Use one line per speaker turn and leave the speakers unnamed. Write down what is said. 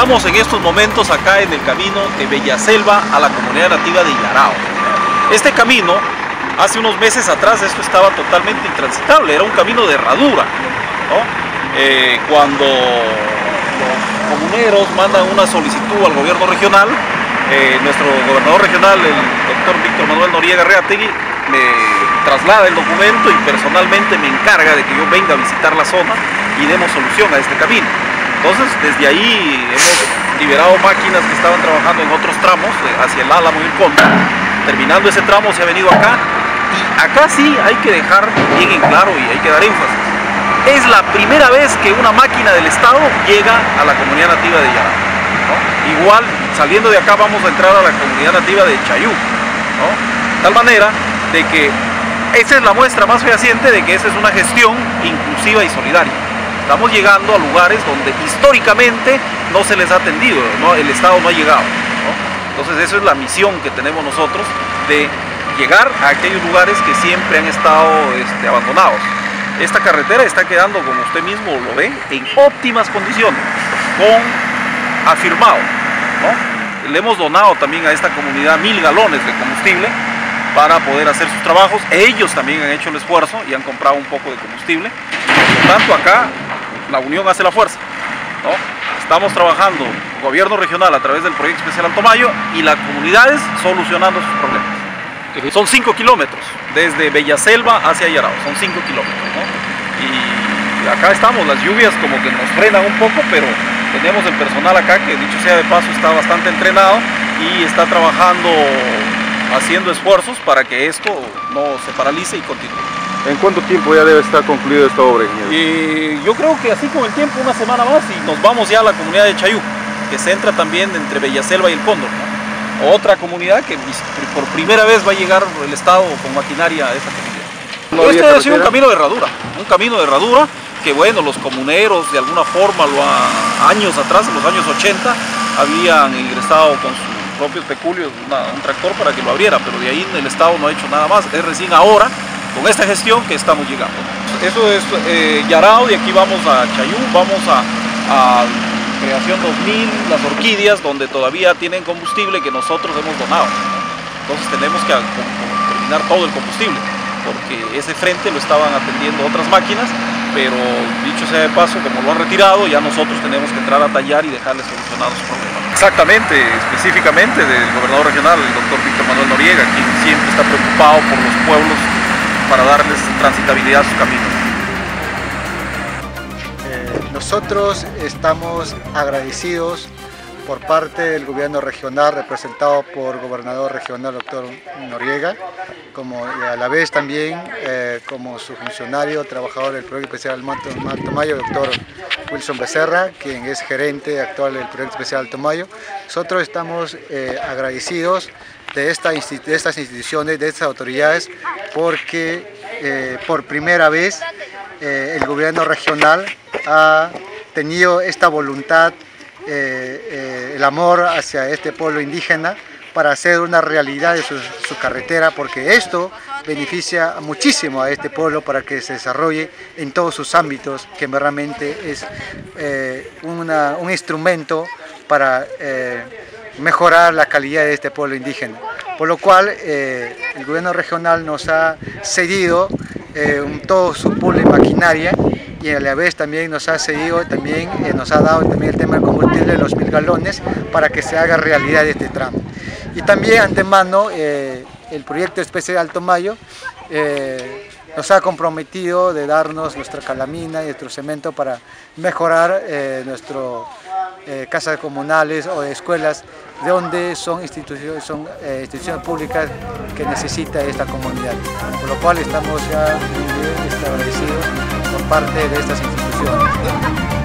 Estamos en estos momentos acá en el camino de Bellaselva a la comunidad nativa de Yarao. Este camino, hace unos meses atrás, esto estaba totalmente intransitable, era un camino de herradura. Eh, cuando los comuneros mandan una solicitud al gobierno regional, eh, nuestro gobernador regional, el doctor Víctor Manuel Noriega Reategui, me traslada el documento y personalmente me encarga de que yo venga a visitar la zona y demos solución a este camino. Entonces, desde ahí hemos liberado máquinas que estaban trabajando en otros tramos, eh, hacia el Álamo y el Conde. Terminando ese tramo se ha venido acá y acá sí hay que dejar bien en claro y hay que dar énfasis. Es la primera vez que una máquina del Estado llega a la comunidad nativa de Yara. Igual, saliendo de acá vamos a entrar a la comunidad nativa de Chayú. De tal manera de que esa es la muestra más fehaciente de que esa es una gestión inclusiva y solidaria. Estamos llegando a lugares donde históricamente no se les ha atendido, ¿no? el Estado no ha llegado. Entonces esa es la misión que tenemos nosotros de llegar a aquellos lugares que siempre han estado este, abandonados. Esta carretera está quedando, como usted mismo lo ve, en óptimas condiciones, con afirmado. Le hemos donado también a esta comunidad mil galones de combustible para poder hacer sus trabajos. Ellos también han hecho el esfuerzo y han comprado un poco de combustible. Por lo tanto, acá la unión hace la fuerza. Estamos trabajando, gobierno regional a través del proyecto especial Altomayo y las comunidades solucionando sus problemas. Son 5 kilómetros, desde Bellaselva hacia Yarao, son 5 kilómetros. Y acá estamos, las lluvias como que nos frenan un poco, pero tenemos el personal acá que dicho sea de paso está bastante entrenado y está trabajando haciendo esfuerzos para que esto no se paralice y continúe.
¿En cuánto tiempo ya debe estar concluida esta obra, ingeniero?
Y yo creo que así con el tiempo, una semana más y nos vamos ya a la comunidad de Chayú, que se entra también entre Bellaselva y el Cóndor. Otra comunidad que por primera vez va a llegar el Estado con maquinaria a esta comunidad. este ha sido un camino de herradura, un camino de herradura que bueno, los comuneros de alguna forma, lo años atrás, en los años 80, habían ingresado con sus propios peculios un tractor para que lo abriera, pero de ahí el Estado no ha hecho nada más, es recién ahora, con esta gestión, que estamos llegando. Eso es eh, Yarao, de aquí vamos a Chayú, vamos a, Creación 2000, las orquídeas, donde todavía tienen combustible que nosotros hemos donado. Entonces tenemos que terminar todo el combustible, porque ese frente lo estaban atendiendo otras máquinas pero dicho sea de paso, como lo han retirado, ya nosotros tenemos que entrar a tallar y dejarles solucionados los problemas. Exactamente, específicamente del gobernador regional, el doctor Víctor Manuel Noriega, quien siempre está preocupado por los pueblos para darles transitabilidad a sus caminos.
Eh, nosotros estamos agradecidos por parte del gobierno regional representado por el gobernador regional doctor Noriega, como a la vez también eh, como su funcionario, trabajador del proyecto especial Alto Mayo, doctor Wilson Becerra, quien es gerente actual del proyecto especial Alto Mayo. Nosotros estamos eh, agradecidos de, esta, de estas instituciones, de estas autoridades, porque eh, por primera vez el gobierno regional ha tenido esta voluntad eh, eh, el amor hacia este pueblo indígena para hacer una realidad de su, carretera, porque esto beneficia muchísimo a este pueblo para que se desarrolle en todos sus ámbitos, que realmente es eh, un instrumento para mejorar la calidad de este pueblo indígena. Por lo cual el gobierno regional nos ha cedido todo su pool de maquinaria y a la vez también nos ha cedido, también eh, nos ha dado también el tema del combustible de los mil galones para que se haga realidad este tramo. Y también antemano eh, el proyecto especial Alto Mayo eh, nos ha comprometido de darnos nuestra calamina y nuestro cemento para mejorar nuestras casas comunales o escuelas de donde son instituciones, son, instituciones públicas que necesita esta comunidad. Por lo cual estamos ya muy bien establecidos por parte de estas instituciones.